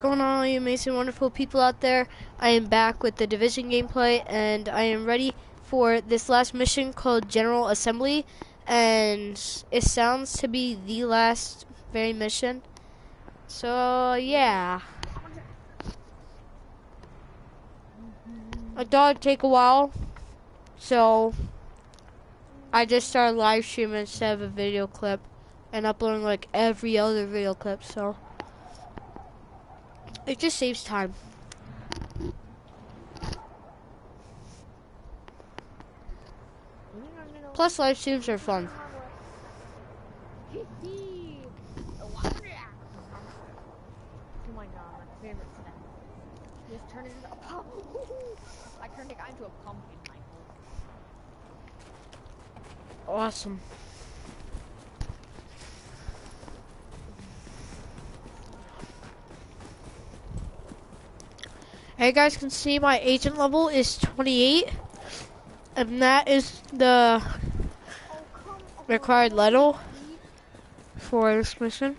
going on all you amazing wonderful people out there. I am back with the division gameplay and i am ready for this last mission called general assembly. And it sounds to be the last very mission. So yeah. Thought it'd take a while. So i just started live streaming instead of a video clip and uploading like every other video clip so it just saves time. Plus, live streams are fun. Oh my god, my favorite step. Just turn it into a pump. I turned the guy into a pumpkin, Michael. Awesome. Hey guys can see my agent level is 28 and that is the required level for this mission.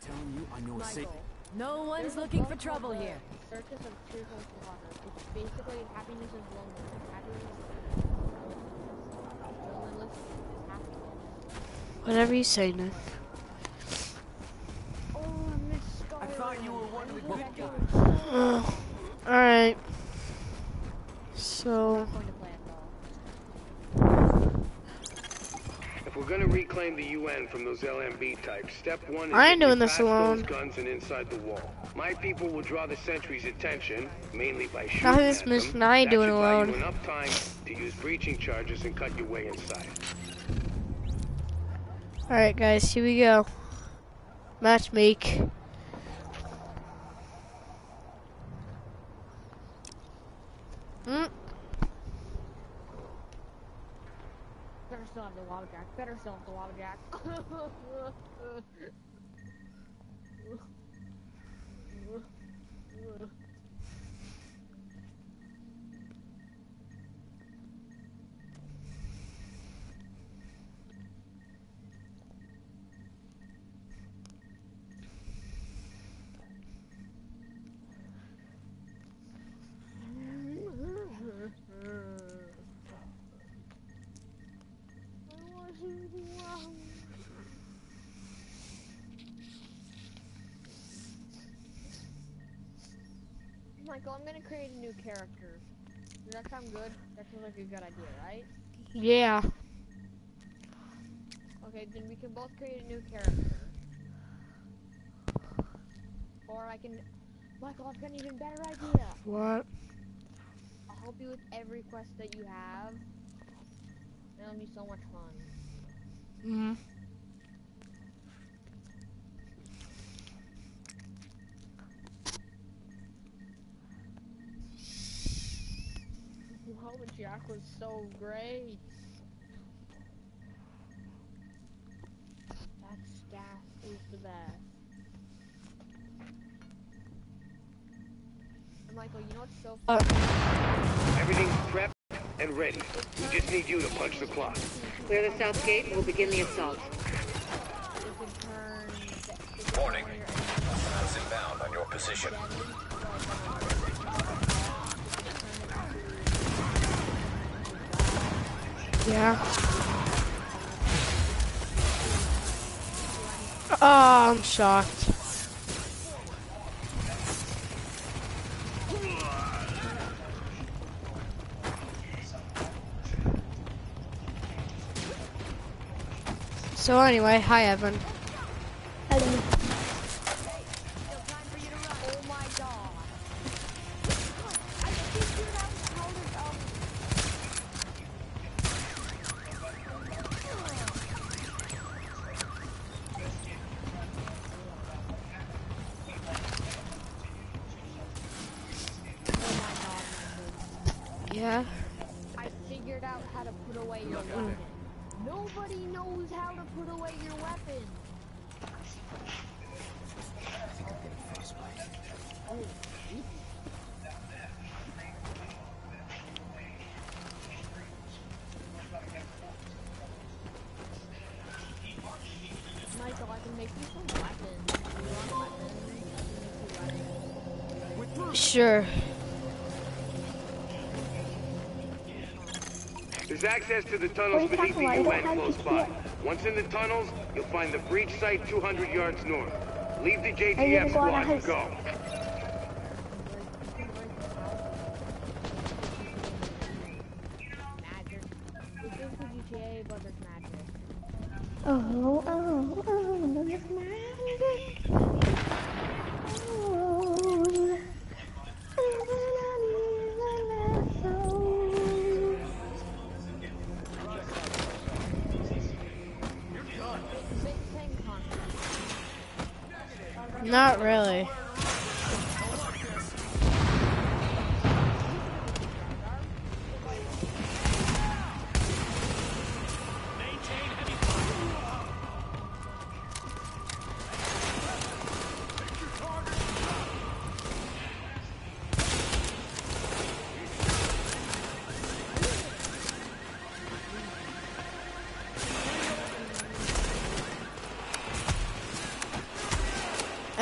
telling you, I know a safe. Michael. No one's looking for trouble here. Circus of Tearful Water. It's basically happiness is loneliness. Happiness is loneliness is happiness. Whatever you say, man. Oh, Miss Scarlet. I thought you were one of the good guys. Alright. So, going to play it though. If we're gonna reclaim the UN from those LMB types, step one is I ain't doing this alone. Those guns and inside the wall. My people will draw the sentry's attention, mainly by shooting Not this at mission. I ain't That doing alone. Enough time to use breaching charges and cut your way inside. alright guys, here we go. Match make. Mm, Better still have the lava jack. Better still have the lava jack. Michael, I'm gonna create a new character. Does that sound good? That sounds like a good idea, right? yeah. Okay, then we can both create a new character. Or I can... Michael, I've got an even better idea. What? I'll help you with every quest that you have. It'll be so much fun. Mm. Lava Jack was so great. That staff is the best. And Michael, you know what's so Uh, Everything's prepped and ready. We just need you to punch the clock. Clear the south gate. and We'll begin the assault. You can turn. the- the Warning. corner Hostiles inbound on your position. Yeah. Oh, I'm shocked. So anyway, hi Evan. There's access to the tunnels What are you beneath the? UN close by. Once in the tunnels, you'll find the breach site 200 yards north. Leave the JTF gonna go on a squad and go.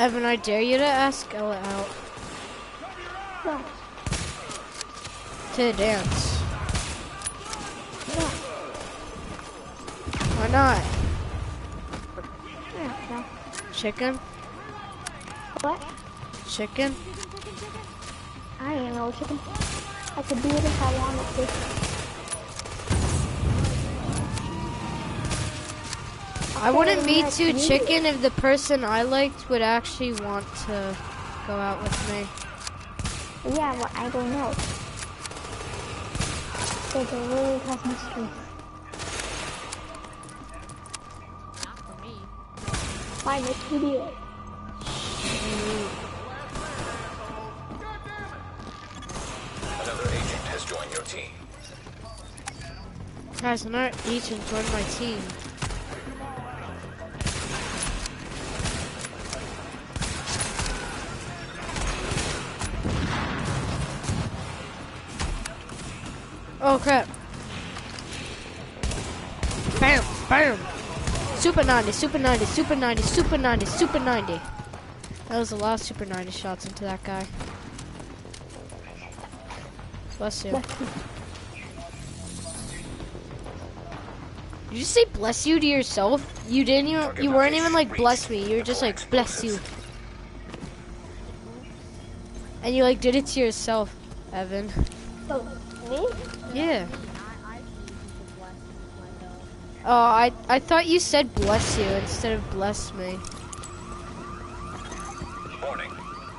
Evan, I dare you to ask Ella out to dance. Why not? no, no. Chicken? What? Chicken? I ain't no chicken. I could do it if I wanted to. I wouldn't be too chicken if the person I liked would actually want to go out with me. Yeah, well, I don't know. There's a really tough mystery. Not for me. Fine, let's do it. Another agent has joined your team. Guys, another agent joined my team. Oh crap. Bam, bam. Super 90, Super 90, Super 90, Super 90, Super 90. That was a lot of Super 90 shots into that guy. Bless you. Did you say bless you to yourself? You didn't even, you weren't even like bless me. You were just like bless you. And you like did it to yourself, Evan. Oh. Me? Yeah. I, I see people bless myself. Oh, I I thought you said bless you instead of bless me. Warning.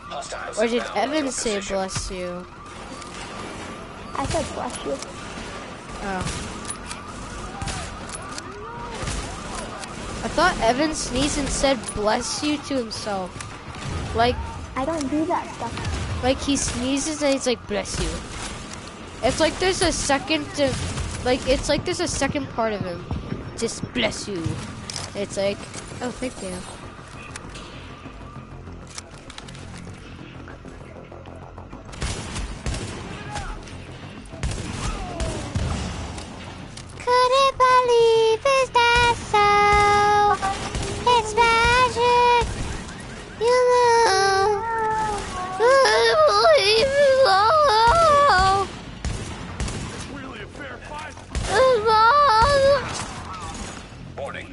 Hostiles Or did inbound Evan say position. bless you? I said bless you. Oh. I thought Evan sneezed and said bless you to himself. Like I don't do that stuff. like he sneezes and he's like bless you. It's like there's a second to, like it's like there's a second part of him. Just bless you. It's like oh thank you.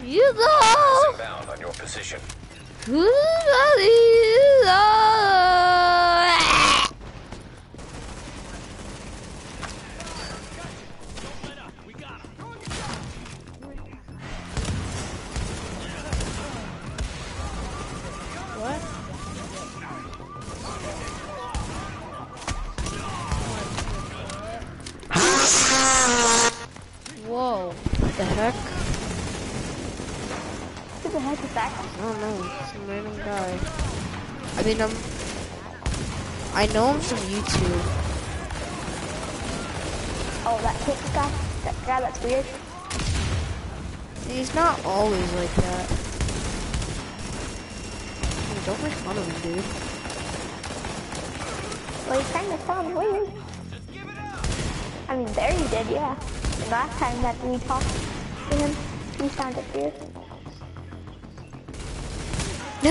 You know. Inbound on your position. I know him from YouTube. Oh, that kick guy? That guy that's weird? He's not always like that. Hey, Don't make fun of him, dude. Well, he kind of sounds weird. I mean, there he did, yeah. The last time that we talked to him, he sounded weird.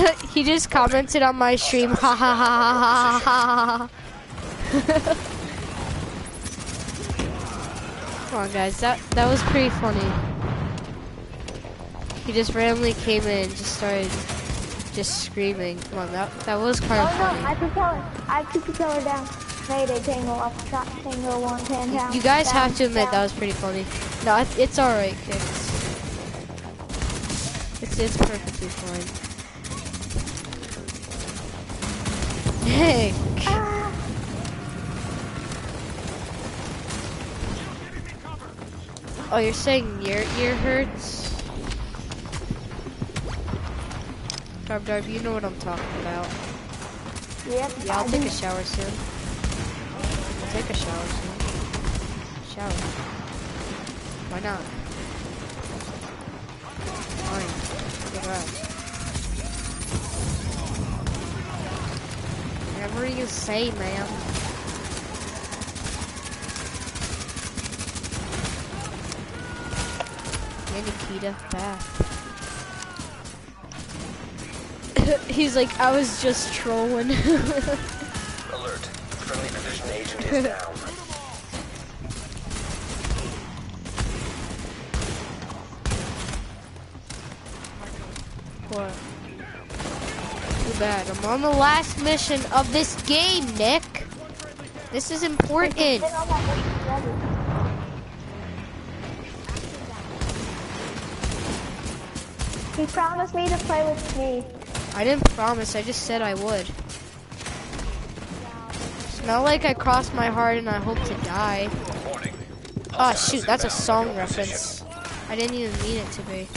he just commented on my stream. Ha ha ha ha ha ha. Come on, guys. That that was pretty funny. He just randomly came in and just started just screaming. Come on, that that was kind of Oh of no, funny. I can tell her. I can tell her down. Mayday, Tango, up, trot, Tango, one, ten, down. You guys down, have to admit down. that was pretty funny. No, it's, it's all right, kids. It's it's perfectly fine. Hey, Ah, oh, you're saying your ear hurts? Darb Darb, you know what I'm talking about. Yep, Yeah, I'll I take a shower soon. I'll take a shower soon. Shower. Why not? Fine. Get out. Whatever you say. Yeah, Nikita, bath. He's like, I was just trolling. Alert. Friendly division agent is down. What? Bad. I'm on the last mission of this game, Nick. This is important. Been on that mission already. He promised me to play with me. I didn't promise, I just said I would. It's not like I crossed my heart and I hope to die. Oh shoot, that's a song reference. I didn't even mean it to be.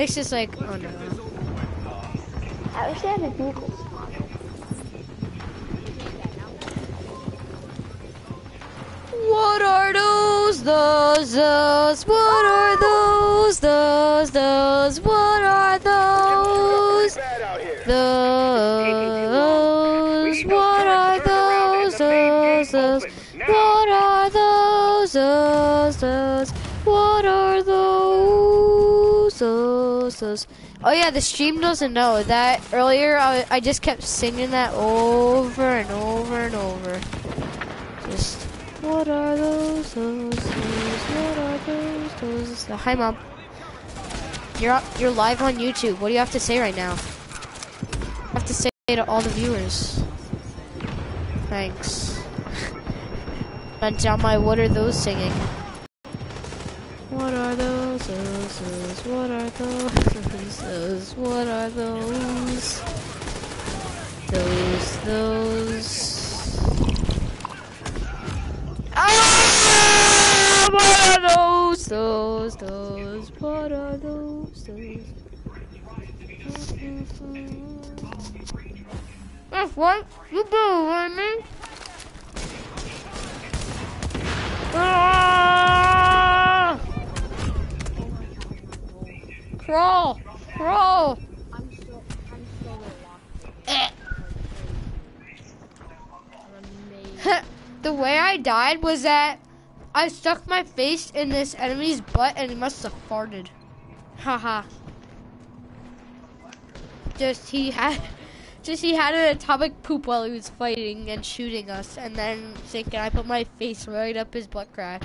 Nick's just like, oh no. I wish they had a vehicle. What are those, those, those? What are those, those? Oh yeah, the stream doesn't know that earlier I, I just kept singing that over and over and over. Just, what are those, those, those? What are those, those? Hi mom. You're up, you're live on YouTube. What do you have to say right now? I have to say to all the viewers. Thanks. And down my what are those singing? What are those, those? What are those? What are those? Those, those. Ah! What are those, those, those? What are those, those? That's what you doing, me? Ah! Crawl, crawl. I'm I'm. The way I died was that I stuck my face in this enemy's butt and he must have farted. Haha. just he had just he had an atomic poop while he was fighting and shooting us and then thinking I put my face right up his butt crack.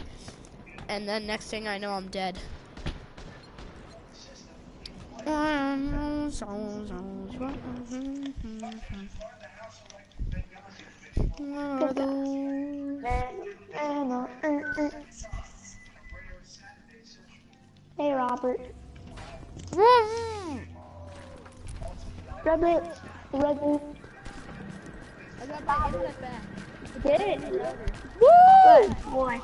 And then next thing I know I'm dead. What are those? Hey, Robert. Robert. Robert. I got my internet back. Did it? Woo! Good boy.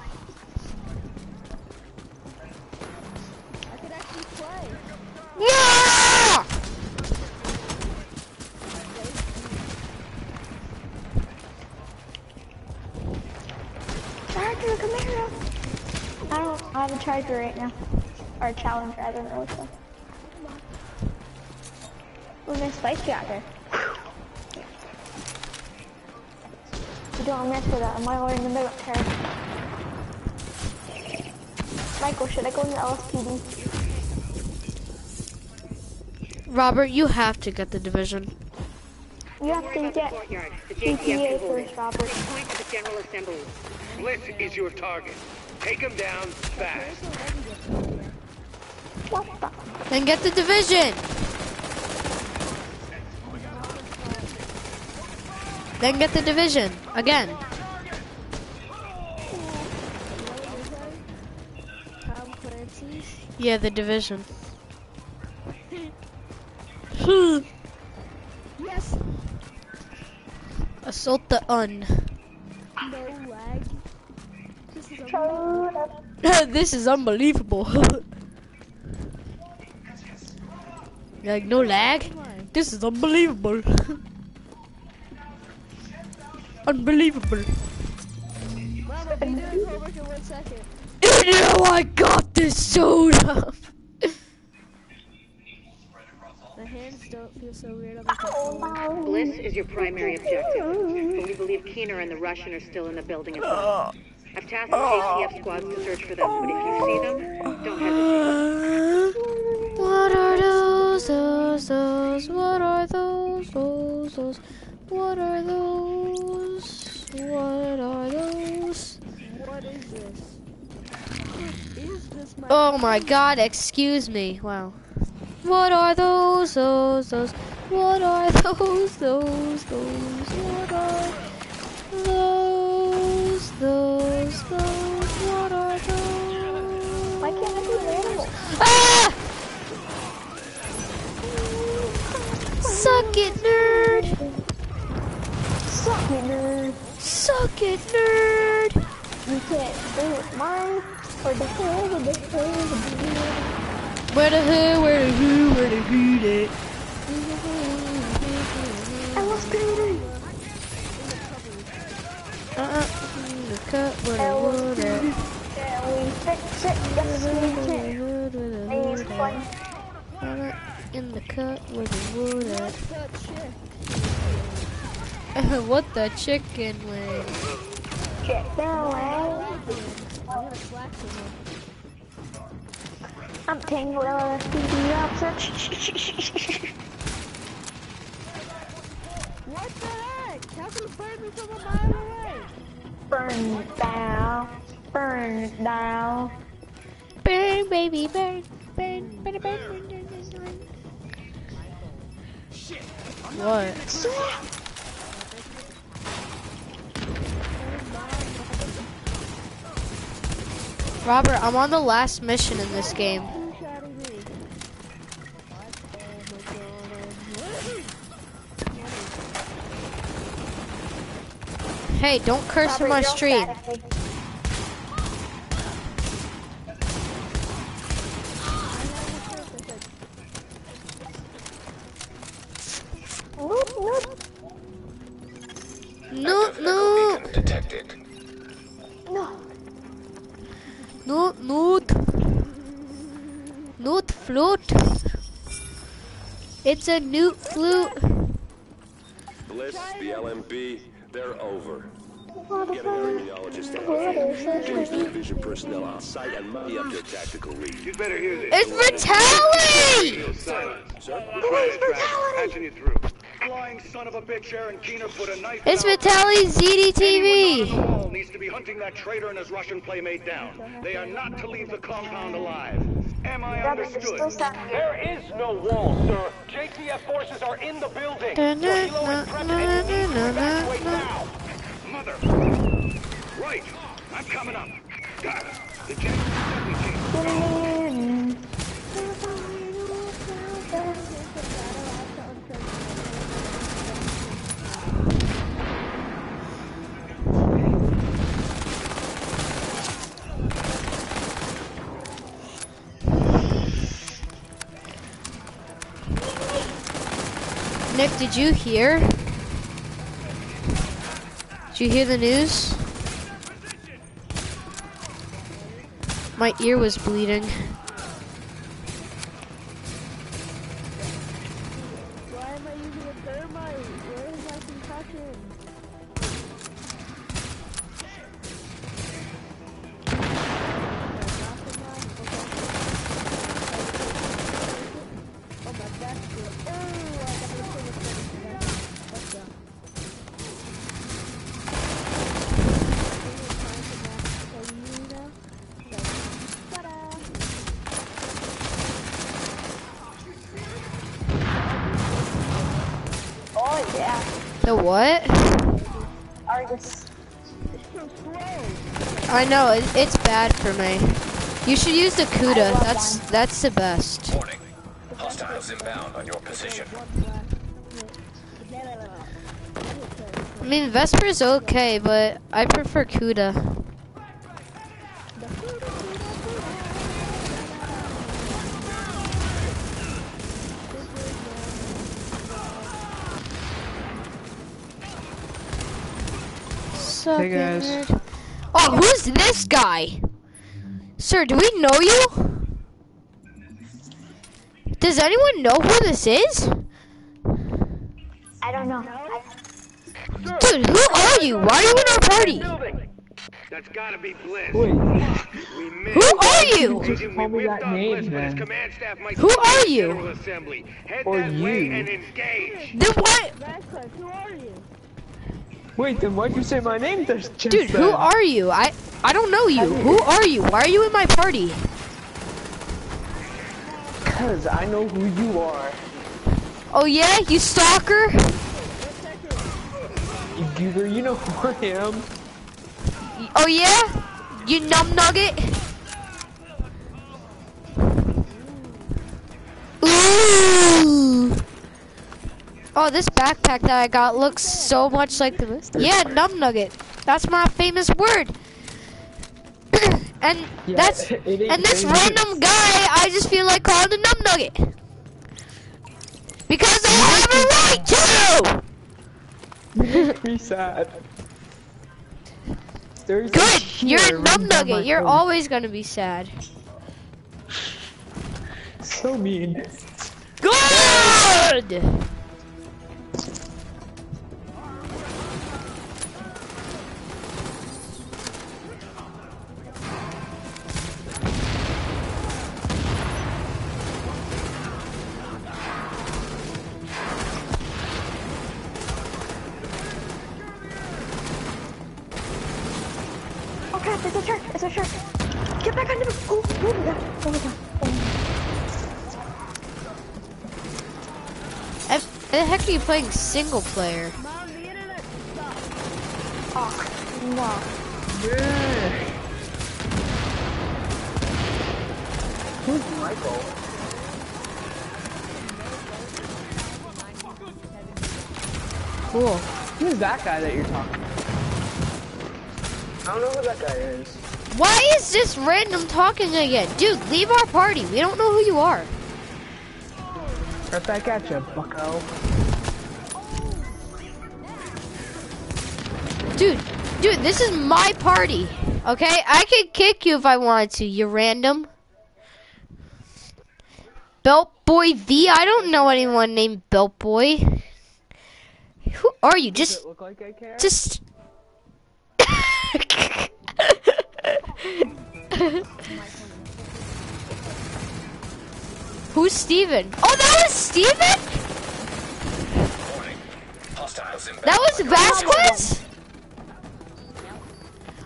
Yeah! Charger, come here. I don't I have a charger right now. Or a challenger, I don't know which one. Ooh, there's spice tracker. You don't mess with that. I'm already in the middle of. Michael, should I go in the LSPD? Robert, you have to get the division. You have to About the get courtyard. The JTF PTA can hold it. first, Robert. Point at the General Assembly. Bliss is your target. Take him down fast. What the? Then get the division. Then get the division again. Yeah, the division. Hmm. Yes. Assault the un. No lag. This is a Shut up. this is unbelievable. like no lag. This is unbelievable. unbelievable. Mom, I'll be doing homework in one second. You I got this soda. The hands don't feel so weird on the Oh, Bliss is your primary objective. But we believe Keener and the Russian are still in the building as ah. well. I've tasked the JTF squads to search for them, but if you see them, don't hesitate. what are those, those, those? What are those, those, those? What are those? What are those? What is this? Is this my Oh my god, excuse me. Wow. What are those, those, those? What are those, those, those? What are those, those, those? What are those? Why can't I do an animal? Ah! Suck it, nerd! Suck it, nerd. Suck it, nerd! You can't do it, mine. Or the with the with the Where the who, where the who, where the who did? LSPD. Uh-uh. The cut, where the wood at? Can we fix it? Yes, we can. The wood at? Uh, In the cut, where the wood at? that what the chicken wing? Check down. I'm gonna slack someone. I'm tangled LSPD officer. What the heck? How can you find me from a mile away? Burn it down. Burn it down. Burn, baby, burn, burn, burn, burn, burn, burn, burn. What? Robert, I'm on the last mission in this game. Who's shouting me? Hey, don't curse in my stream. sad at me. Nope, nope, No, no, detected. no. no, not, not float. It's a newt flute. Bliss, the LMB, they're over. What Get an area out. is the division personnel on site and money up their tactical lead. You'd better hear this. It's Vitaly! Silence. Sir? Trying to track, patching you through. Flying son of a bitch, Aaron Keener put a knife It's in our- Vitaly ZDTV. Anyone on the wall needs to be hunting that traitor and his Russian playmate down. They are not to leave the compound alive. Am I understood? still sounds weird. There is no wall, sir. JTF forces are in the building. Na, na, na. now. Mother. Right. I'm coming up. Got it. The jet Mm. Nick, did you hear? Did you hear the news? My ear was bleeding. Yeah. The what? Argus. I know it, it's bad for me. You should use the Kuda. love That's that's the best. Warning. Hostiles inbound on your position. I mean Vesper's okay, but I prefer Kuda. Hey, guys. it, nerd. Oh, who's this guy? Sir, do we know you? Does anyone know who this is? I don't know. Dude, who are you? Why are you in our party? That's gotta be Bliss. Wait, Who are you? Just Agent, call me that name, Bliss, but his then. command staff might Who are you? General Assembly. Head Or that way you. and engage. Then what? Wait, then why'd you say my name just Dude, who then? are you? I I don't know you. Who are you? Why are you in my party? Cause I know who you are. Oh yeah, you stalker? You goober, you know who I am. Oh yeah? You numb nugget? Oh, this backpack that I got looks so much like the Yeah, num nugget. That's my famous word. and Yeah, that's and this random guy I just feel like calling a num nugget. Because I have a right to! Be sad. There's Good! You're a numb running down my nugget. You're face. always gonna be sad. so mean. Good! The heck are you playing single player? Oh, no. Who's Michael? Cool. Who's that guy that you're talking about? I don't know who that guy is. Why is this random talking again? Dude, leave our party. We don't know who you are. Right back at you, bucko. Dude, dude, this is my party. Okay? I could kick you if I wanted to, you random. Belt Boy V? I don't know anyone named Belt Boy. Who are you? Does Just like I care? Who's Steven? Oh, that was Steven? That was Vasquez?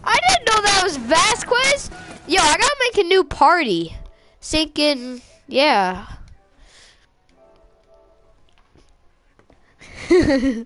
I didn't know that was Vasquez. Yo, I gotta make a new party. Sinking, yeah.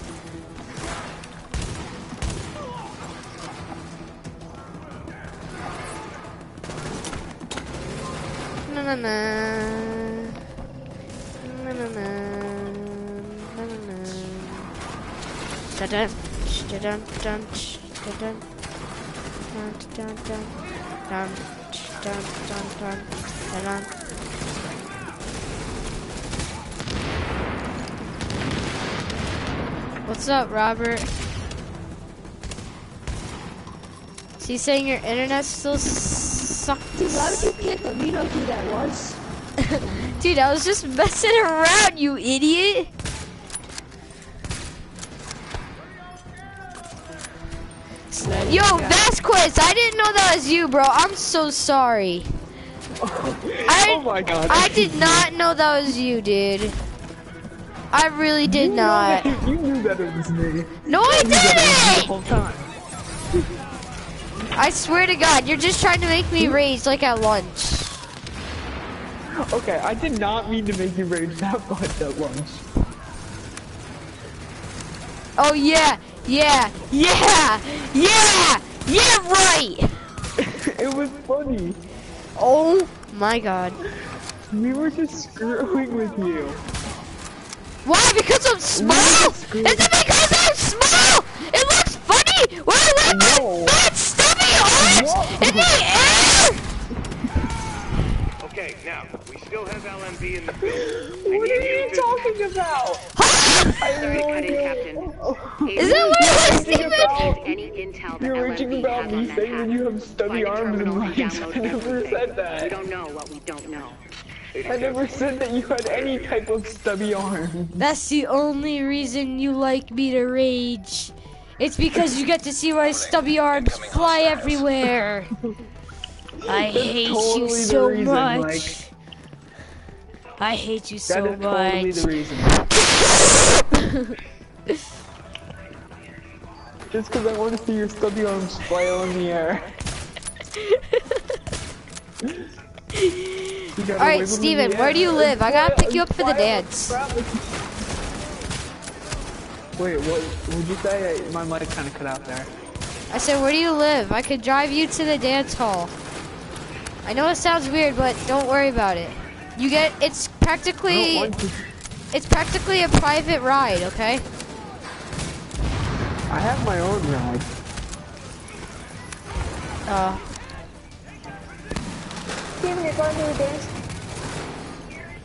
na na na na na na na da da da da da da da dun dun dun dun dun dun dun dun dun. What's up, Robert? Is he saying your internet still sucks? Why would you kick him? You know who that was. Dude, I was just messing around, you idiot. Yo, Vasquez, I didn't know that was you, bro. I'm so sorry. I Oh my god. I did not know that was you, dude. I really did not. You knew that it was me. No, I didn't. I swear to God, you're just trying to make me rage like at lunch. Okay, I did not mean to make you rage that much at lunch. Oh yeah, yeah, yeah, yeah, yeah, right. it was funny. Oh my God. We were just screwing with you. Why? Because I'm small? Is it because I'm small? It looks funny when I my No. fat stubby arms in. Okay, now, we still have LMB in the building. I What are you to- talking about? Sorry to Captain. Is that what it was, Steven? Needs any intel that You're LMB raging about me that saying you have stubby arms and legs. download I never everything. said We that. don't know what we don't know. I never said that you had any type of stubby arms. That's the only reason you like me to rage. It's because you get to see my stubby arms fly everywhere. I hate you totally the so reason, much. like- I hate you That so is totally much. the reason. Just because I want to see your stubby arms flail in the air. All right, Steven, where do you live? I gotta pick you up for the dance. Wait, what would you say? My mic kind of cut out there. I said, where do you live? I could drive you to the dance hall. I know it sounds weird, but don't worry about it. You get, it's practically, it's practically a private ride, okay? I have my own ride. Uh, Steven, you're going to the dance?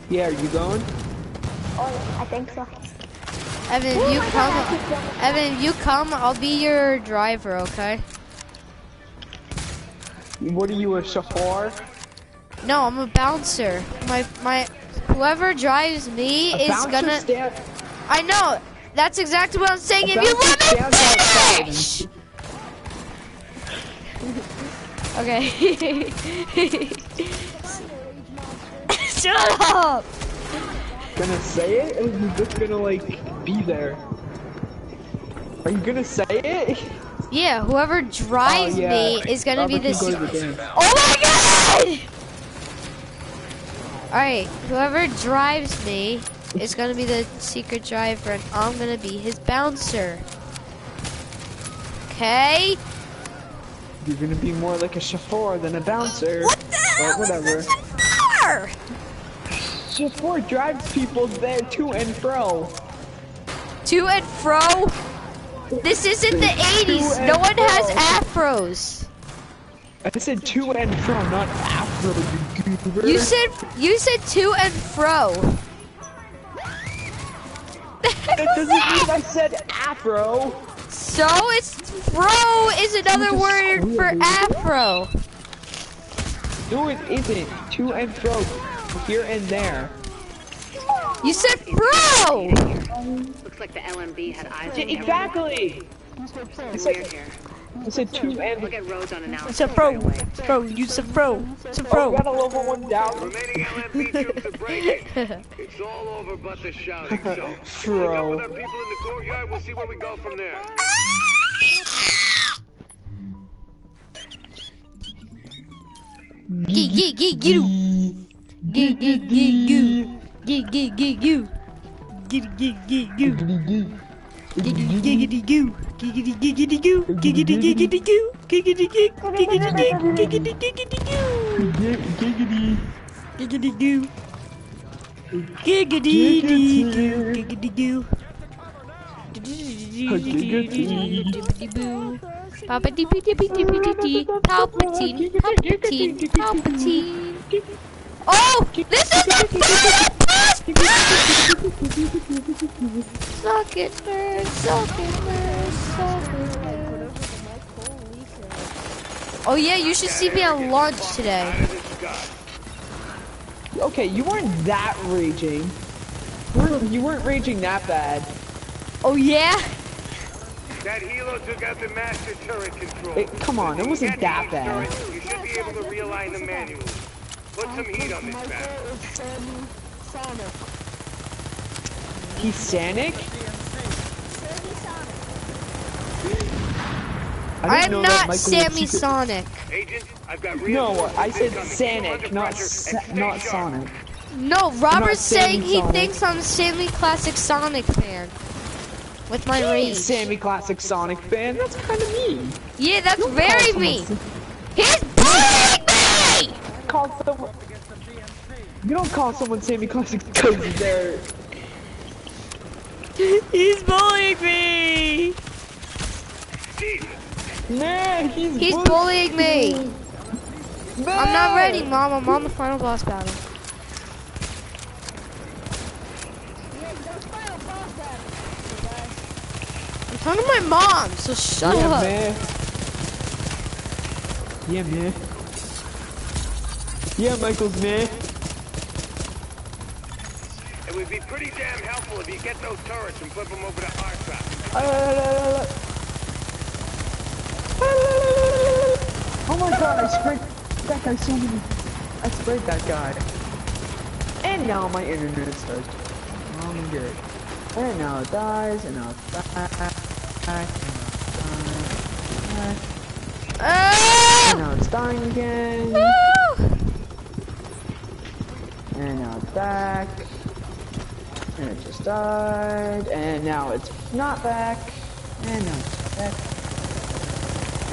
Yeah, are you going? Oh, I think so. Evan, if you come, Evan, if you come, I'll be your driver, okay? What are you, a chauffeur? No, I'm a bouncer. My, my, whoever drives me A is gonna, stand- I know, that's exactly what I'm saying. A If you let me finish! Okay. Shut up! Gonna say it, or are you just gonna like be there? Are you gonna say it? Yeah, whoever drives Oh, yeah. me is gonna Robert be the. can go the oh my god! Alright, whoever drives me is gonna be the secret driver, and I'm gonna be his bouncer. Okay? You're gonna be more like a chauffeur than a bouncer. What the hell whatever. This drives people there to and fro. To and fro? This isn't the 80s. No one has afros. I said to and fro, not afro, you goober. You said you said to and fro. That doesn't mean I said afro. So it's fro is another word for afro. No, it isn't. To and fro, here and there. You said fro. Looks like the LMB had eyes on exactly. everyone. Weird here. I said to and. Look at roads on analysis. It's a fro. right away. Fro. You said fro. It's a Oh, we fro. got a level one down. Remaining LMB troops are breaking. It's all over but the shouting, so. Fro. Look up with our people in the courtyard, we'll see where we go from there. Gee gee gee goo. Goo. Giggity giggity goo. Giggity giggity goo. Giggity giggity goo. Giggity gig. Giggity gig. Giggity giggity goo. Giggity. Giggity goo. Giggity dee goo. Giggity goo. Palpatine. Palpatine. Palpatine. Oh! This is the final pass! Suck it, nerd. Suck it, nerd. Suck it, nerd. Oh yeah, you should see me on lunch today. Out of the sky. Okay, you weren't that raging. You weren't- raging that bad. Oh yeah? That helo took out the master turret control. It- come on, it wasn't that bad. You should be able to realign them manually. Put some heat on this Michael map. is Sammy Sonic. He's Sonic? I I'm didn't know not Sammy secret- Sonic. Agent, I've got No, I said incoming. Keep 'em under Sonic, not Sa- not sharp. Sonic. No, Robert's Sammy saying he Sonic. thinks I'm Sammy Classic Sonic fan. With my rage. Sammy Classic Sonic fan? That's kind of mean. Yeah, that's Don't very mean. Sa- He's bullying me! Call someone. You don't call someone Sammy Classic because they're. He's bullying me! Jesus, Man, he's. He's bull- bullying me! I'm not ready, Mom. I'm on the final boss battle. Yeah, that's final boss battle, guys. I'm talking to my mom, so shut yeah, up. man. Yeah, man. Yeah, Michael's man. it would be pretty damn helpful if you get those turrets and flip them over to our side. Oh my god, I sprayed that guy so many. I sprayed that guy. And now my internet starts going good. And now it dies, and now it's back. And now it's dying. And now it's dying again. And now it's back. And it just died. And now it's not back. And now it's back.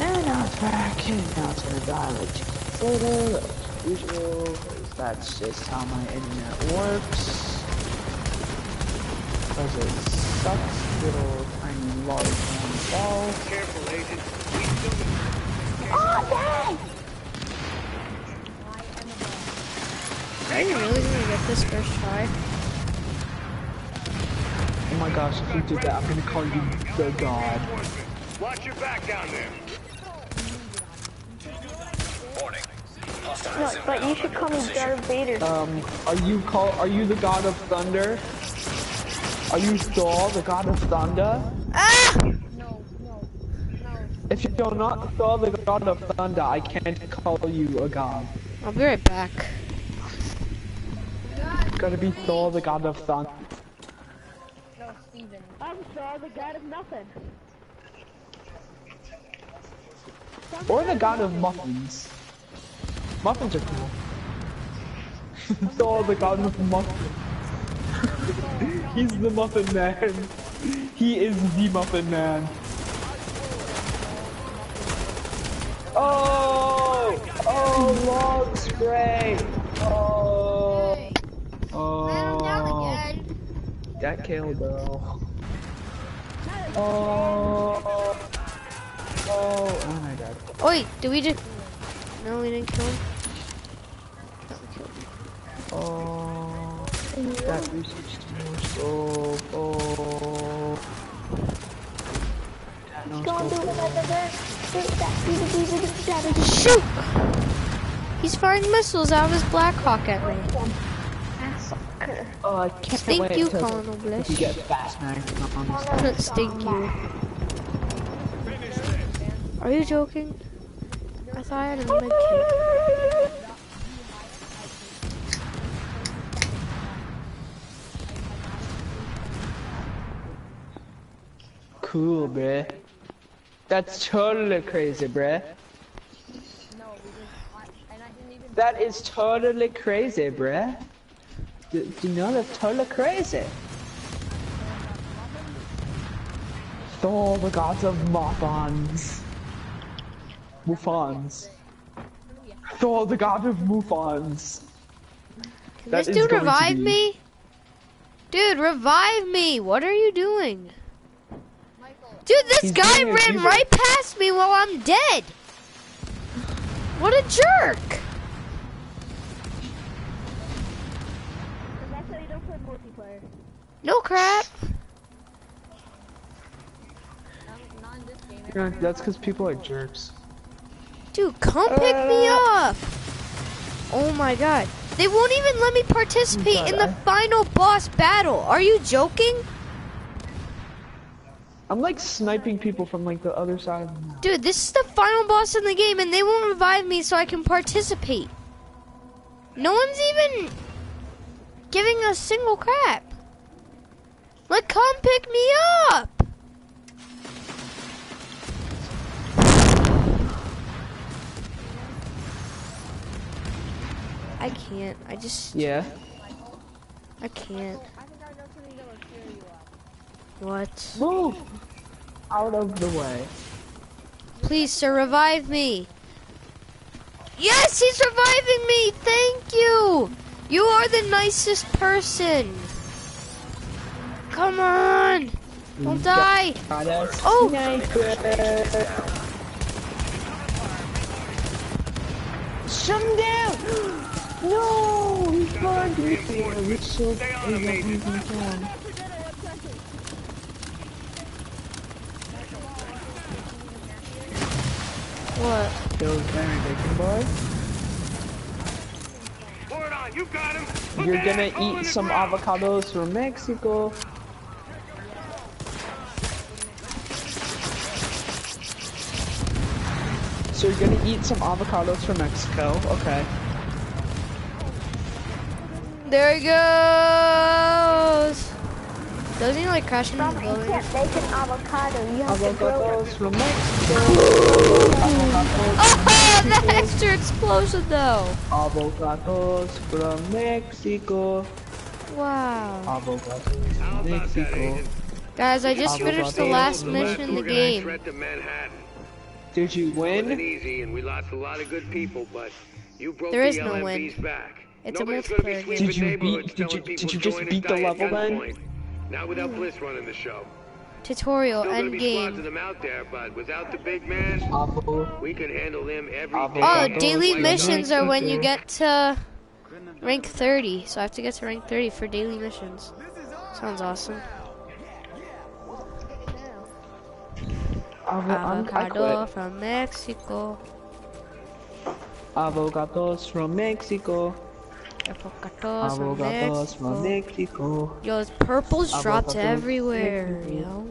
And now it's back. And now it's gonna die like two minutes later, like usual. That's just how my internet works. Because it sucks little tiny large balls. Careful, Agent. We still need Are you really gonna get this first try? Oh my gosh, if you did that, I'm gonna call you the god. Watch your back down there. Warning. Hostile No, but you should call me position. Darth Vader. Um, are you call? Are you the god of thunder? Are you Thor, the god of thunder? Ah! No, no, no. If you're not Thor, the god of thunder, I can't call you a god. I'll be right back. Gotta be Thor, the god of thunder. No, Steven. I'm Saw, the god of nothing. Or the god of muffins. Muffins are cool. Thor, the god of muffins. He's the muffin man. He is the muffin man. Oh! Oh, log spray! Oh! Oh! That killed though. Oh! Oh! Oh my god. Wait, did we just... No, we didn't kill him. Oh, that research team was so oh. That nose Go and do go- another. Shoot! He's firing missiles out of his Black Hawk at me. Oh, I can't Thank wait you, till Colonel Bliss. you get fast mags on this. Thank you. Are you joking? I thought I had a med kit. Cool, bruh. That's totally crazy, bruh. No, we just, I, and I didn't even. That is totally crazy, bruh. Do, do you know that's totally crazy? Thor, the gods of Muffins. Mufans. Thor, the god of Mufans. Can That this dude revive me? Dude, revive me! What are you doing? Dude, this He's guy ran right past me while I'm dead! What a jerk! No crap. Not, not in this game. Yeah, that's because people are jerks. Dude, come pick me Uh. up! Oh my god. They won't even let me participate God, in the I- final boss battle. Are you joking? I'm like sniping people from like the other side of the map. Dude, this is the final boss in the game and they won't revive me so I can participate. No one's even giving a single crap. Like, come pick me up. I can't. I just. Yeah. I can't. I think I know something that will cheer you up. What? Move out of the way. Please, sir, revive me. Yes, he's reviving me. Thank you. You are the nicest person. Come on. Don't mm. die. Oh. Sniper. Shut him down. No, he burned me. It's so Stay on him, Agent. What? Those very bacon boy. Hold You got him. You're gonna that hole in eat some ground. avocados from Mexico. So you're gonna eat some avocados from Mexico, okay. There he goes. Doesn't he like crash into the You can't make an avocado. You have to grow Avocados it. from Mexico. Oh, the extra explosion though. Avocados from Mexico. Wow. Avocados from Mexico. Guys, I just finished the last mission in the organized game. Threat to Manhattan. Did you wasn't win? easy, and we lost a lot of good people, but you broke There the no LMB's win. back. It's a Nobody's gonna multiplayer game. Did you beat- did you- did you just beat the level then? Not without Bliss running the show. Tutorial Still end be squads of game. them out there, but without the big man, we can handle them every Oh, day. Oh, Avocados daily missions are when you get to rank 30. So I have to get to rank 30 for daily missions. Sounds awesome. Avocado from Mexico. Avocados from Mexico. Avocados from Avocados from Mexico. Mexico. Yo, it's purples dropped everywhere, Mexico. yo.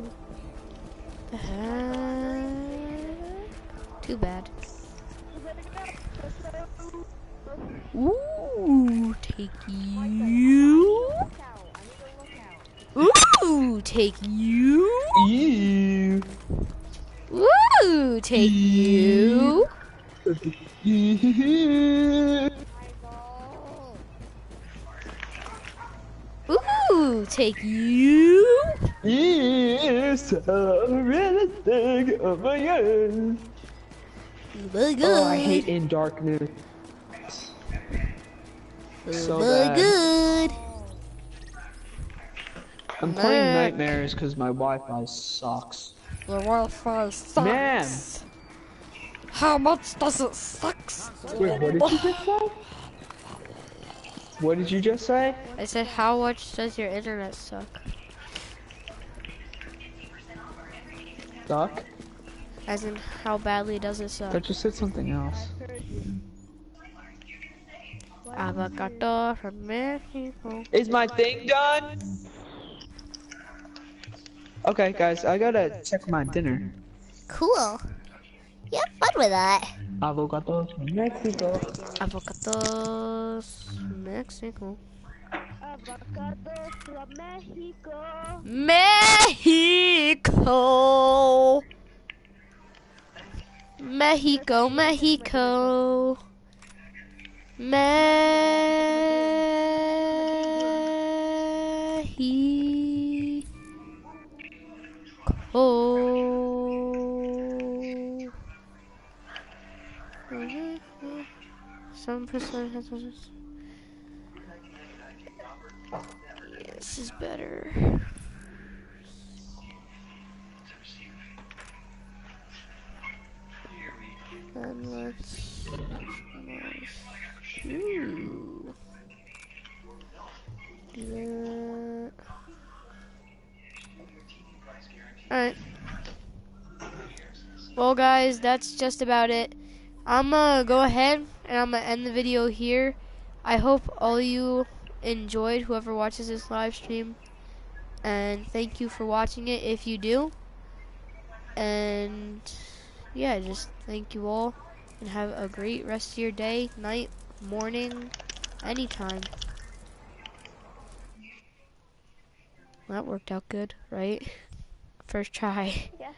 The heck? Too bad. Ooh, take you. Ooh, take you. Ew. Take you. Ooh, take you. Yes, everything of my own. Oh, I hate in darkness. So bad. good. I'm playing nightmares because my Wi-Fi sucks. The Wi-Fi sucks. Man. How much does it suck? Wait, what did you just say? What did you just say? I said, how much does your internet suck? Suck? As in, how badly does it suck? I just said something else. Avocado from Mexico. Is my thing done? Okay, guys, I gotta check my dinner. Cool. You have fun with that. Avocados from Mexico. Avocados from Mexico. Avocados from Mexico. Mexico. Mexico, Mexico. Mexico. Some percent has This is better. Let's. Alright. Well guys, that's just about it. I'm gonna go ahead and I'm gonna end the video here. I hope all you enjoyed, whoever watches this live stream. And thank you for watching it if you do. And yeah, just thank you all and have a great rest of your day, night, morning, Anytime. That worked out good, right? First try. Yeah.